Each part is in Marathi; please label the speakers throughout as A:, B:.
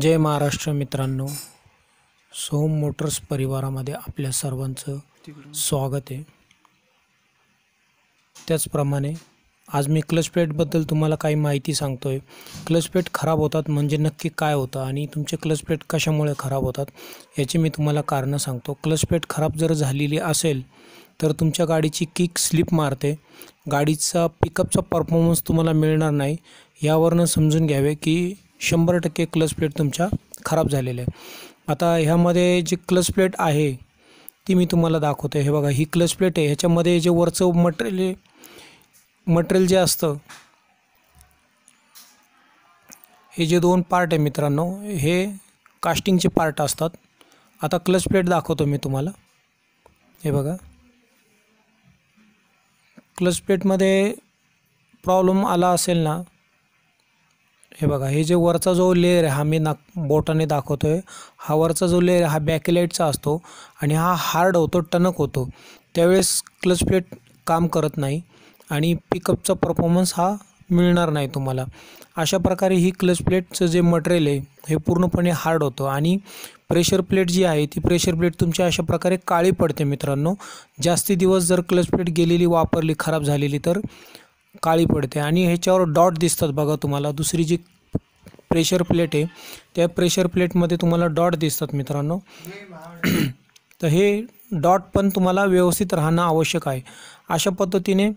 A: जय महाराष्ट्र मित्रांनो. सोम मोटर्स परिवारामध्ये आपल्या सर्वांचं स्वागत आहे. त्याचप्रमाणे आज मी क्लच प्लेटबद्दल तुम्हाला काही माहिती सांगतो आहे क्लच प्लेट खराब होतात म्हणजे नक्की काय होतं आणि तुमचे क्लच प्लेट कशामुळे खराब होतात याची मी तुम्हाला कारणं सांगतो. क्लच प्लेट खराब जर झालेली असेल तर तुमच्या गाडीची किक स्लिप मारते. गाडीचा पिकअपचा परफॉर्मन्स तुम्हाला मिळणार नाही. यावरनं समजून घ्यावे की शंभर टक्के क्लच प्लेट तुमच्या खराब झालेल्या आहे. आता ह्यामध्ये जी क्लच प्लेट आहे ती मी तुम्हाला दाखवतो हे बघा ही क्लच प्लेट आहे. ह्याच्यामध्ये जे वरचं मटेरियल मटेरियल जे असतं हे जे दोन पार्ट आहे मित्रांनो हे कास्टिंगचे पार्ट असतात. आता क्लच प्लेट दाखवतो मी तुम्हाला. हे बघा. क्लच प्लेटमध्ये प्रॉब्लेम आला असेल ना हे बघा हे जे वरचा जो लेअर आहे हा मी ना बोटाने दाखवतो आहे हा वरचा जो लेअर आहे हा बॅकलाईटचा असतो आणि हा हार्ड होतो टणक होतो. त्यावेळेस क्लच प्लेट काम करत नाही आणि पिकअपचा परफॉर्मन्स हा मिळणार नाही तुम्हाला. अशा प्रकारे ही क्लच प्लेटचं जे मटेरियल आहे हे पूर्णपणे हार्ड होतं आणि प्रेशर प्लेट जी आहे ती प्रेशर प्लेट तुमची अशा प्रकारे काळी पडते मित्रांनो. जास्ती दिवस जर क्लच प्लेट गेलेली वापरली खराब झालेली तर काळी पडते आणि ह्याच्यावर डॉट दिसतात बघा तुम्हाला. दुसरी जी प्रेशर प्लेट आहे त्या प्रेशर प्लेटमध्ये तुम्हाला डॉट दिसतात मित्रांनो. तर हे डॉट पण तुम्हाला व्यवस्थित राहणं आवश्यक आहे. अशा पद्धतीने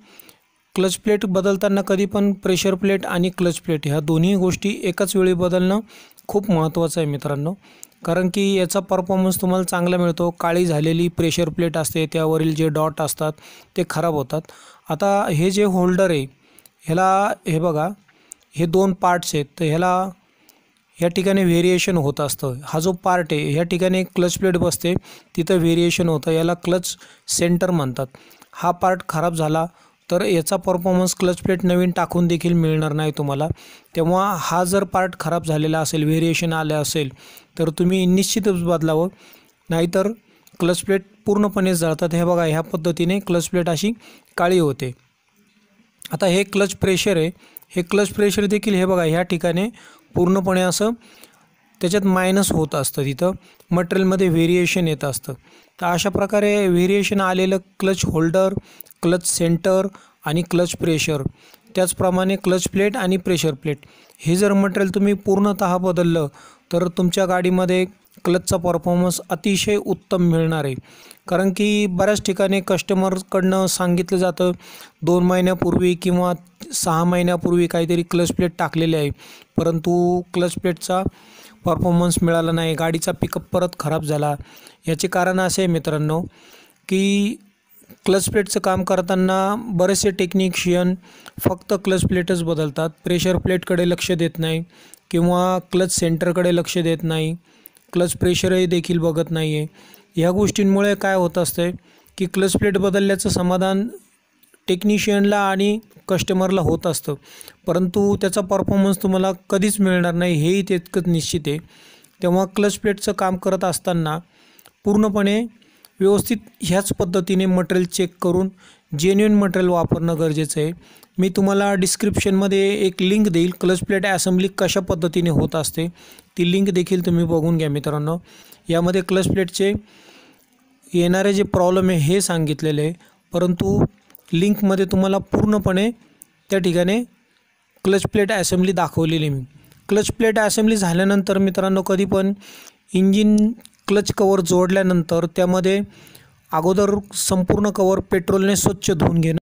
A: क्लच प्लेट बदलताना कधी पण प्रेशर प्लेट आणि क्लच प्लेट ह्या दोन्ही गोष्टी एकाच वेळी बदलणं खूप महत्त्वाचं आहे मित्रांनो. कारण की याचा परफॉर्मन्स तुम्हाला चांगला मिळतो. काळी झालेली प्रेशर प्लेट असते त्यावरील जे डॉट असतात ते खराब होतात. आता हे जे होल्डर आहे ह्याला हे बघा हे दोन पार्ट्स आहेत. तर ह्याला ह्या ठिकाणी व्हेरिएशन होत असतं. हा जो पार्ट आहे ह्या ठिकाणी क्लच प्लेट बसते. तिथं व्हेरिएशन होतं. याला क्लच सेंटर म्हणतात. हा पार्ट खराब झाला तर याचा परफॉर्मन्स क्लच प्लेट नवीन टाकून देखील मिळणार नाही तुम्हाला. तेव्हा हा जर पार्ट खराब झालेला असेल व्हेरिएशन आलं असेल तर तुम्ही निश्चितच बदलावं. नाहीतर क्लच प्लेट पूर्णपणे जळतात. हे बघा ह्या पद्धतीने क्लच प्लेट अशी काळी होते. आता हे क्लच प्रेशर आहे. हे क्लच प्रेशर देखील हे बघा ह्या ठिकाणी पूर्णपणे असं त्याच्यात मायनस होत असतं तिथं. मटेरियलमध्ये व्हेरिएशन येत असतं. तर अशा प्रकारे व्हेरिएशन आलेलं क्लच होल्डर क्लच सेंटर आणि क्लच प्रेशर त्याचप्रमाणे क्लच प्लेट आणि प्रेशर प्लेट हे जर मटेरियल तुम्ही पूर्णतः बदललं तर तुमच्या गाडीमध्ये क्लचचा परफॉर्मन्स अतिशय उत्तम मिळणार आहे. कारण की बऱ्याच ठिकाणी कस्टमरकडनं सांगितलं जातं दोन महिन्यापूर्वी किंवा सहा महिन्यापूर्वी काहीतरी क्लच प्लेट टाकलेले आहे. परंतु क्लच प्लेटचा परफॉर्मन्स मिळाला नाही. गाडीचा पिकअप परत खराब झाला. याचे कारण असे आहे मित्रांनो की क्लच प्लेटचं काम करताना बरेचसे टेक्निशियन फक्त क्लच प्लेटच बदलतात. प्रेशर प्लेटकडे लक्ष देत नाही किंवा क्लच सेंटरकडे लक्ष देत नाही. क्लच प्रेशरही देखील बघत नाही आहे ह्या गोष्टींमुळे काय होत असतं की क्लच प्लेट बदलल्याचं समाधान टेक्निशियनला आणि कस्टमरला होत असतं. परंतु त्याचा परफॉर्मन्स तुम्हाला कधीच मिळणार नाही हेही तितकंच निश्चित आहे. तेव्हा क्लच प्लेटचं काम करत असताना पूर्णपणे व्यवस्थित ह्याच पद्धतीने मटेरियल चेक करून जेन्युन मटेरियल वापरणं गरजेचं आहे. मी तुम्हाला डिस्क्रिप्शनमध्ये एक लिंक देईल क्लच प्लेट ॲसेंब्ली कशा पद्धतीने होत असते. ती लिंक देखील तुम्ही बघून घ्या मित्रांनो. यामध्ये क्लच प्लेटचे येणारे जे प्रॉब्लेम आहे हे सांगितलेले आहे. परंतु लिंकमध्ये तुम्हाला पूर्णपणे त्या ठिकाणी क्लच प्लेट ॲसेंब्ली दाखवलेली मी क्लच प्लेट ॲसेंब्ली झाल्यानंतर मित्रांनो कधी पण इंजिन क्लच कवर जोडल्यानंतर त्यामध्ये अगोदर संपूर्ण कवर पेट्रोलने स्वच्छ धुवून घेणं